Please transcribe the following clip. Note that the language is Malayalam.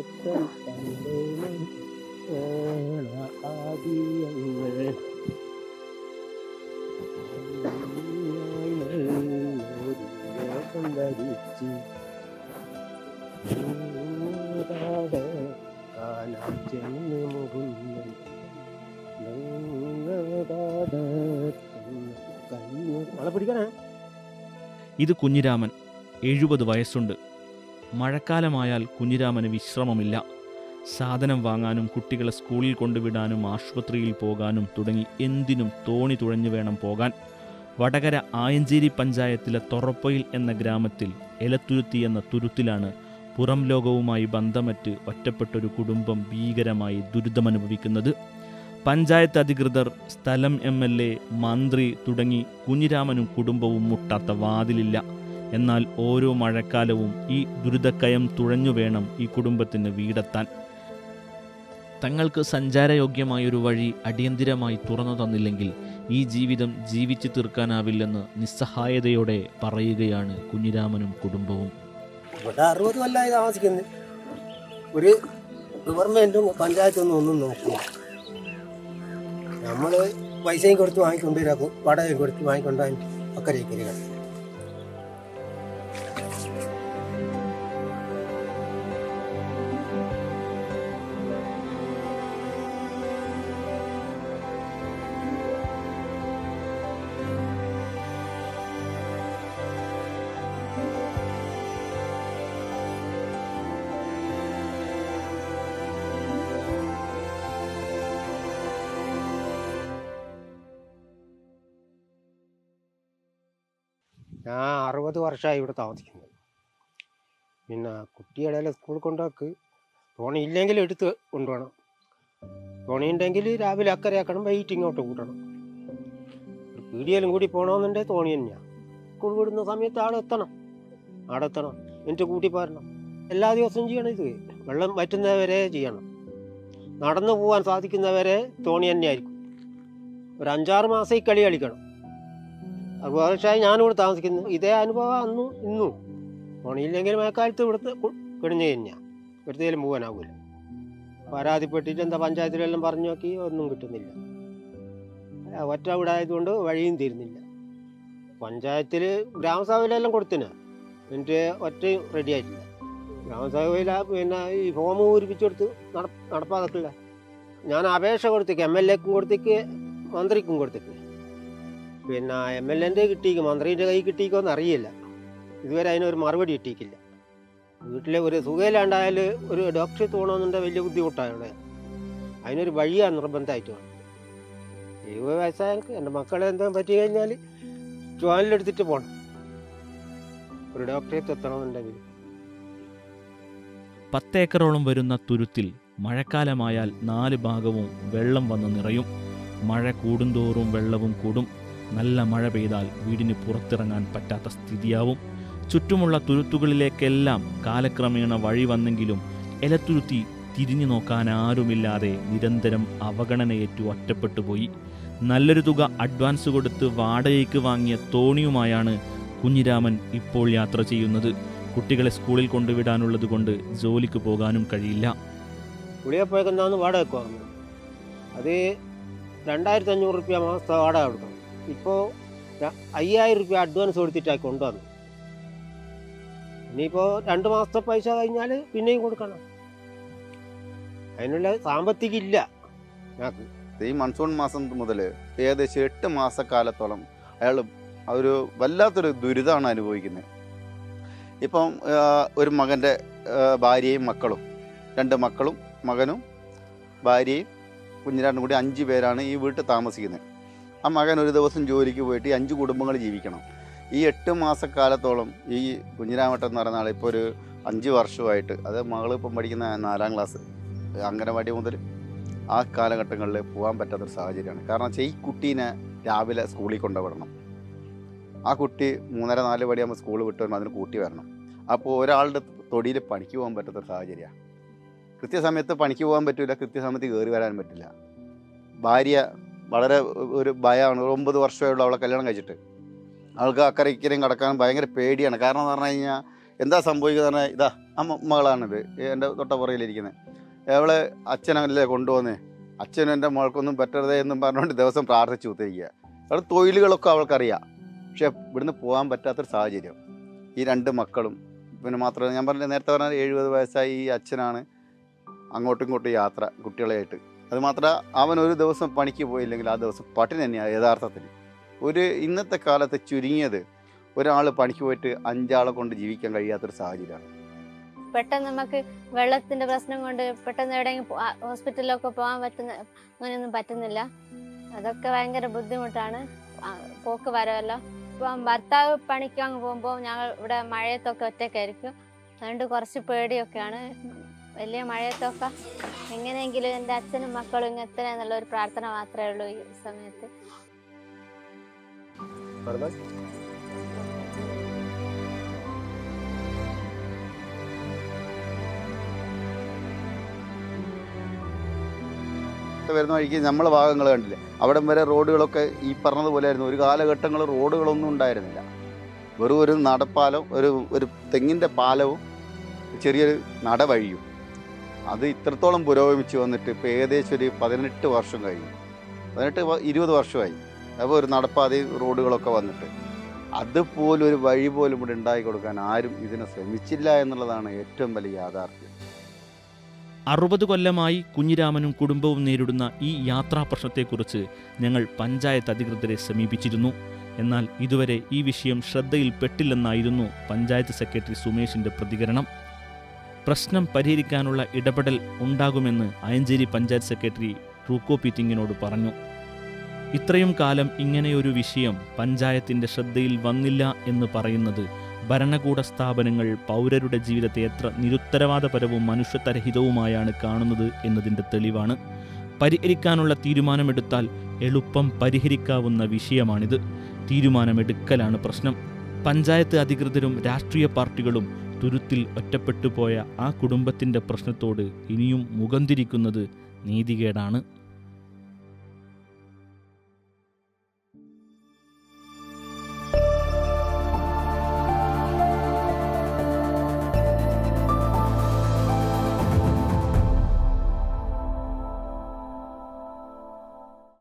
തത്തൻ തന്തേനും ആദിയങ്ങൾ ധരിച്ച് ഇത് കുഞ്ഞിരാമൻ എഴുപത് വയസ്സുണ്ട്. മഴക്കാലമായാൽ കുഞ്ഞിരാമന് വിശ്രമമില്ല. സാധനം വാങ്ങാനും കുട്ടികളെ സ്കൂളിൽ കൊണ്ടുവിടാനും ആശുപത്രിയിൽ പോകാനും തുടങ്ങി എന്തിനും തോണി തുഴഞ്ഞു വേണം പോകാൻ. വടകര ആയഞ്ചേരി പഞ്ചായത്തിലെ തൊറപ്പൊയിൽ എന്ന ഗ്രാമത്തിൽ എലത്തുരുത്തി എന്ന തുരുത്തിലാണ് പുറം ലോകവുമായി ബന്ധമറ്റ് ഒറ്റപ്പെട്ടൊരു കുടുംബം ഭീകരമായി ദുരിതമനുഭവിക്കുന്നത്. പഞ്ചായത്ത് അധികൃതർ സ്ഥലം എം എൽ എ മന്ത്രി തുടങ്ങി കുഞ്ഞിരാമനും കുടുംബവും മുട്ടാത്ത വാതിലില്ല. എന്നാൽ ഓരോ മഴക്കാലവും ഈ ദുരിതക്കയം തുഴഞ്ഞു വേണം ഈ കുടുംബത്തിന് വീടെത്താൻ. തങ്ങൾക്ക് സഞ്ചാരയോഗ്യമായൊരു വഴി അടിയന്തിരമായി തുറന്നു തന്നില്ലെങ്കിൽ ഈ ജീവിതം ജീവിച്ചു തീർക്കാനാവില്ലെന്ന് നിസ്സഹായതയോടെ പറയുകയാണ് കുഞ്ഞിരാമനും കുടുംബവും. ഇവിടെ അറുപത് കൊല്ലമായി താമസിക്കുന്നത്. ഒരു ഗവൺമെന്റും പഞ്ചായത്തൊന്നും ഒന്നും നോക്കില്ല. നമ്മൾ പൈസയും കൊടുത്ത് വാങ്ങിക്കൊണ്ടിരിക്കും വാടകയും കൊടുത്ത് വാങ്ങിക്കൊണ്ടാൻ ഒക്കെ കിടക്കും ഞാൻ അറുപത് വർഷമായി ഇവിടെ താമസിക്കുന്നത് പിന്നെ കുട്ടികളെല്ലാം സ്കൂളിൽ കൊണ്ടാക്ക് തോണി ഇല്ലെങ്കിൽ എടുത്ത് കൊണ്ടുപോകണം തോണി ഉണ്ടെങ്കിൽ രാവിലെ അക്കരെ ആക്കണം വൈകിട്ട് ഇങ്ങോട്ട് കൂട്ടണം. ഒരു പീടിയെല്ലാം കൂടി പോകണമെന്നുണ്ടെങ്കിൽ തോണി തന്നെയാണ് സ്കൂൾ വിടുന്ന സമയത്ത് ആടെ എത്തണം. ആടെ എത്തണം. എന്നിട്ട് കൂട്ടി പോരണം. എല്ലാ ദിവസവും ചെയ്യണം ഇത്. വെള്ളം വറ്റുന്നവരെ ചെയ്യണം. നടന്നു പോകാൻ സാധിക്കുന്നവരെ തോണി തന്നെയായിരിക്കും. ഒരു അഞ്ചാറ് മാസം ഈ കളി കളിക്കണം. വർഷമായി ഞാനിവിടെ താമസിക്കുന്നു. ഇതേ അനുഭവം അന്നും ഇന്നും. പണിയില്ലെങ്കിൽ മഴക്കാലത്ത് ഇവിടുത്തെ കിടഞ്ഞു കഴിഞ്ഞാൽ ഇവിടുത്തേലും പോകാനാവൂല. പരാതിപ്പെട്ടിട്ട് എന്താ പഞ്ചായത്തിലെല്ലാം പറഞ്ഞു നോക്കി ഒന്നും കിട്ടുന്നില്ല. ഒറ്റ ഇവിടെ ആയതുകൊണ്ട് വഴിയും തീരുന്നില്ല. പഞ്ചായത്തിൽ ഗ്രാമസഭയിലെല്ലാം കൊടുത്തിന്. എന്നിട്ട് ഒറ്റയും റെഡി ആയിട്ടില്ല. ഗ്രാമസഭയിൽ പിന്നെ ഈ ഫോം പൂരിപ്പിച്ചു കൊടുത്ത് നട നടപ്പാക്കില്ല ഞാൻ അപേക്ഷ കൊടുത്തേക്ക് എം എൽ എക്കും കൊടുത്തേക്ക് മന്ത്രിക്കും കൊടുത്തേക്ക്. പിന്നെ എം എൽ എന്റെ കിട്ടിയിക്കും മന്ത്രിന്റെ കൈ കിട്ടിക്കോ അറിയില്ല. ഇതുവരെ അതിനൊരു മറുപടി കിട്ടിയിക്കില്ല വീട്ടിലെ ഒരു സുഖയില്ലാണ്ടായാൽ ഒരു ഡോക്ടറെ തോണമെന്നുണ്ടെങ്കിൽ വലിയ ബുദ്ധിമുട്ടാണ് ഇവിടെ അതിനൊരു വഴിയാണ് നിർബന്ധമായിട്ട്. വേണം എഴുപത് വ്യവസായങ്ങൾക്ക് എന്റെ മക്കളെ എന്തെങ്കിലും പറ്റി കഴിഞ്ഞാൽ ജോലിലെടുത്തിട്ട് പോകണം ഒരു ഡോക്ടറെ എത്തണമെന്നുണ്ടെങ്കിൽ പത്തേക്കറോളം വരുന്ന തുരുത്തിൽ മഴക്കാലമായാൽ നാല് ഭാഗവും വെള്ളം വന്ന് നിറയും. മഴ കൂടുന്തോറും വെള്ളവും കൂടും. നല്ല മഴ പെയ്താൽ വീടിന് പുറത്തിറങ്ങാൻ പറ്റാത്ത സ്ഥിതിയാവും. ചുറ്റുമുള്ള തുരുത്തുകളിലേക്കെല്ലാം കാലക്രമേണ വഴി വന്നെങ്കിലും എലത്തുരുത്തി തിരിഞ്ഞു നോക്കാൻ ആരുമില്ലാതെ നിരന്തരം അവഗണനയേറ്റു ഒറ്റപ്പെട്ടു പോയി. നല്ലൊരു തുക അഡ്വാൻസ് കൊടുത്ത് വാടകയ്ക്ക് വാങ്ങിയ തോണിയുമായാണ് കുഞ്ഞിരാമൻ ഇപ്പോൾ യാത്ര ചെയ്യുന്നത്. കുട്ടികളെ സ്കൂളിൽ കൊണ്ടുവിടാനുള്ളത് കൊണ്ട് ജോലിക്ക് പോകാനും കഴിയില്ല. പുളിയപ്പോഴേക്കെന്നാന്ന് വാടക അത് രണ്ടായിരത്തി അഞ്ഞൂറ് റുപ്യ മാസത്തെ വാടക കൊടുക്കണം. ഇപ്പോൾ അയ്യായിരം റുപ്യ അഡ്വാൻസ് കൊടുത്തിട്ടാണ് കൊണ്ടുവന്നത്. ഇനിയിപ്പോൾ രണ്ട് മാസത്തെ പൈസ കഴിഞ്ഞാൽ പിന്നെയും കൊടുക്കണം. അതിനുള്ള സാമ്പത്തികം ഇല്ല ഞങ്ങൾക്ക് ഈ മൺസൂൺ മാസം മുതൽ ഏകദേശം എട്ട് മാസക്കാലത്തോളം അയാൾ ഒരു വല്ലാത്തൊരു ദുരിതമാണ് അനുഭവിക്കുന്നത്. ഇപ്പം ഒരു മകന്റെ ഭാര്യയും മക്കളും രണ്ട് മക്കളും മകനും ഭാര്യയും കുഞ്ഞിരാണ്ടും കൂടി അഞ്ച് പേരാണ് ഈ വീട്ടിൽ താമസിക്കുന്നത്. ആ മകൻ ഒരു ദിവസം ജോലിക്ക് പോയിട്ട് ഈ അഞ്ച് കുടുംബങ്ങൾ ജീവിക്കണം. ഈ എട്ട് മാസക്കാലത്തോളം ഈ കുഞ്ഞിരാമട്ടം എന്ന് പറയുന്ന ആൾ ഇപ്പോൾ ഒരു അഞ്ച് വർഷമായിട്ട് അത് മകൾ പഠിക്കുന്ന നാലാം ക്ലാസ് അംഗനവാടി മുതൽ ആ കാലഘട്ടങ്ങളിൽ പോകാൻ പറ്റാത്തൊരു സാഹചര്യമാണ്. കാരണം വെച്ചാൽ ഈ കുട്ടീനെ രാവിലെ സ്കൂളിൽ കൊണ്ടുവിടണം. ആ കുട്ടി മൂന്നര നാല് മണിയാകുമ്പോൾ സ്കൂൾ വിട്ട് വരുമ്പോൾ അതിന് കൂട്ടി വരണം. അപ്പോൾ ഒരാളുടെ തൊടിയിൽ പണിക്ക് പോകാൻ പറ്റാത്തൊരു സാഹചര്യമാണ്. കൃത്യസമയത്ത് പണിക്ക് പോകാൻ പറ്റില്ല കൃത്യസമയത്ത് കയറി വരാൻ പറ്റില്ല. ഭാര്യ വളരെ ഒരു ഭയമാണ്. ഒരു ഒമ്പത് വർഷമായുള്ള അവളെ കല്യാണം കഴിച്ചിട്ട്. അവൾക്ക് അക്കരെ ഇക്കരയും കടക്കാൻ ഭയങ്കര പേടിയാണ്. കാരണം എന്ന് പറഞ്ഞു കഴിഞ്ഞാൽ എന്താ സംഭവിക്കുക പറഞ്ഞാൽ ഇതാ ആ മകളാണിത്. എന്റെ തൊട്ടപ്പുറയിലിരിക്കുന്നത് അവളെ അച്ഛനല്ലേ കൊണ്ടുവന്നേ അച്ഛനും എന്റെ മകൾക്കൊന്നും പറ്റരുതേ എന്നും പറഞ്ഞുകൊണ്ട് ദിവസം പ്രാർത്ഥിച്ചു കുത്തിരിക്കുക അവിടെ തൊഴിലുകളൊക്കെ അവൾക്കറിയാം. പക്ഷേ ഇവിടുന്ന് പോകാൻ പറ്റാത്തൊരു സാഹചര്യം. ഈ രണ്ട് മക്കളും പിന്നെ മാത്രമല്ല ഞാൻ പറഞ്ഞ നേരത്തെ പറഞ്ഞാൽ എഴുപത് വയസ്സായി ഈ അച്ഛനാണ് അങ്ങോട്ടും ഇങ്ങോട്ടും യാത്ര കുട്ടികളെയായിട്ട്. അത് മാത്രമല്ല അവൻ ഒരു ദിവസം പണിക്ക് പോയില്ലെങ്കിൽ ആ ദിവസം പട്ടിണി തന്നെയാണ് യഥാർത്ഥത്തിൽ. ഒരു ഇന്നത്തെ കാലത്ത് ചുരുങ്ങിയത് ഒരാൾ പണിക്ക് പോയിട്ട് അഞ്ചാളെ കൊണ്ട് ജീവിക്കാൻ കഴിയാത്തൊരു സാഹചര്യമാണ്. പെട്ടെന്ന് നമുക്ക് വെള്ളത്തിന്റെ പ്രശ്നം കൊണ്ട് പെട്ടെന്ന് എവിടെയെങ്കിലും ഹോസ്പിറ്റലിലൊക്കെ പോകാൻ പറ്റുന്ന അങ്ങനെയൊന്നും പറ്റുന്നില്ല. അതൊക്കെ ഭയങ്കര ബുദ്ധിമുട്ടാണ്. പോക്ക് വരവല്ല ഇപ്പം ഭർത്താവ് പണിക്ക് അങ്ങ് പോകുമ്പോൾ ഞങ്ങൾ ഇവിടെ മഴയത്തൊക്കെ ഒറ്റയ്ക്കായിരിക്കും. അതുകൊണ്ട് കുറച്ച് പേടിയൊക്കെയാണ്. വലിയ മഴയത്തൊക്കെ എങ്ങനെയെങ്കിലും എന്റെ അച്ഛനും മക്കളും ഇങ്ങനെ എത്തണേ എന്നുള്ള ഒരു പ്രാർത്ഥന മാത്രമേ ഉള്ളൂ ഈ സമയത്ത്. വരുന്ന വഴിക്ക് നമ്മളെ ഭാഗങ്ങൾ കണ്ടില്ല? അവിടം വരെ റോഡുകളൊക്കെ ഈ പറഞ്ഞതുപോലെ ആയിരുന്നു ഒരു കാലഘട്ടങ്ങൾ റോഡുകളൊന്നും ഉണ്ടായിരുന്നില്ല. വെറും ഒരു നടപ്പാലം ഒരു ഒരു തെങ്ങിന്റെ പാലവും ചെറിയൊരു നടവഴിയും. അത് ഇത്രത്തോളം പുരോഗമിച്ച് വന്നിട്ട് ഇപ്പോൾ ഏകദേശം ഒരു പതിനെട്ട് വർഷം കഴിഞ്ഞു. പതിനെട്ട് ഇരുപത് വർഷമായി. അപ്പോൾ ഒരു നടപ്പാതി റോഡുകളൊക്കെ വന്നിട്ട്. അതുപോലെ ഒരു വഴി പോലും ഇവിടെ ഉണ്ടാക്കി കൊടുക്കാൻ ആരും ഇതിനെ ശ്രമിച്ചില്ല എന്നുള്ളതാണ് ഏറ്റവും വലിയ യാഥാർത്ഥ്യം. അറുപത് കൊല്ലമായി കുഞ്ഞിരാമനും കുടുംബവും നേരിടുന്ന ഈ യാത്രാ പ്രശ്നത്തെക്കുറിച്ച് ഞങ്ങൾ പഞ്ചായത്ത് അധികൃതരെ സമീപിച്ചിരുന്നു. എന്നാൽ ഇതുവരെ ഈ വിഷയം ശ്രദ്ധയിൽപ്പെട്ടില്ലെന്നായിരുന്നു പഞ്ചായത്ത് സെക്രട്ടറി സുമേഷിന്റെ പ്രതികരണം. പ്രശ്നം പരിഹരിക്കാനുള്ള ഇടപെടൽ ഉണ്ടാകുമെന്ന് അയഞ്ചേരി പഞ്ചായത്ത് സെക്രട്ടറി ട്രൂക്കോ പീറ്റിങ്ങിനോട് പറഞ്ഞു. ഇത്രയും കാലം ഇങ്ങനെയൊരു വിഷയം പഞ്ചായത്തിന്റെ ശ്രദ്ധയിൽ വന്നില്ല എന്ന് പറയുന്നത് ഭരണകൂട സ്ഥാപനങ്ങൾ പൗരരുടെ ജീവിതത്തെ എത്ര നിരുത്തരവാദപരവും മനുഷ്യത്വരഹിതവുമായാണ് കാണുന്നത് എന്നതിന്റെ തെളിവാണ്. പരിഹരിക്കാനുള്ള തീരുമാനമെടുത്താൽ എളുപ്പം പരിഹരിക്കാവുന്ന വിഷയമാണിത്. തീരുമാനമെടുക്കലാണ് പ്രശ്നം. പഞ്ചായത്ത് അധികൃതരും രാഷ്ട്രീയ പാർട്ടികളും തുരുത്തിൽ ഒറ്റപ്പെട്ടുപോയ ആ കുടുംബത്തിന്റെ പ്രശ്നത്തോട് ഇനിയും മുഖം തിരിക്കുന്നത് നീതികേടാണ്.